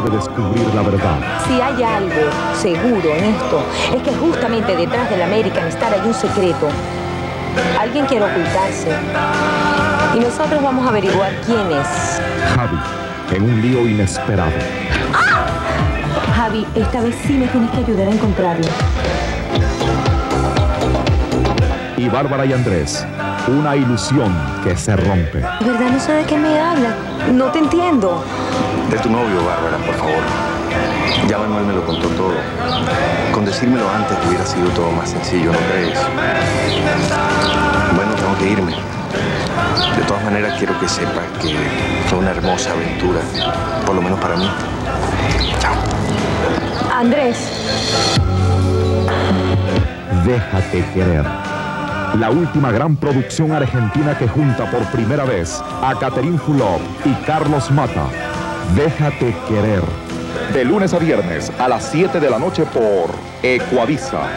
punto de descubrir la verdad. Si hay algo seguro en esto, es que justamente detrás del American Star hay un secreto. Alguien quiere ocultarse. Y nosotros vamos a averiguar quién es. Javi, en un lío inesperado. Javi, esta vez sí me tienes que ayudar a encontrarlo. Y Bárbara y Andrés, una ilusión que se rompe. De verdad no sé de qué me hablas. No te entiendo. Tu novio, Bárbara, por favor. Ya Manuel me lo contó todo. Con decírmelo antes hubiera sido todo más sencillo, ¿no crees? Bueno, tengo que irme. De todas maneras, quiero que sepas que fue una hermosa aventura, por lo menos para mí. Chao. Andrés, Déjate querer. La última gran producción argentina que junta por primera vez a Catherine Fulop y Carlos Mata. Déjate querer. De lunes a viernes a las 7 de la noche por Ecuavisa.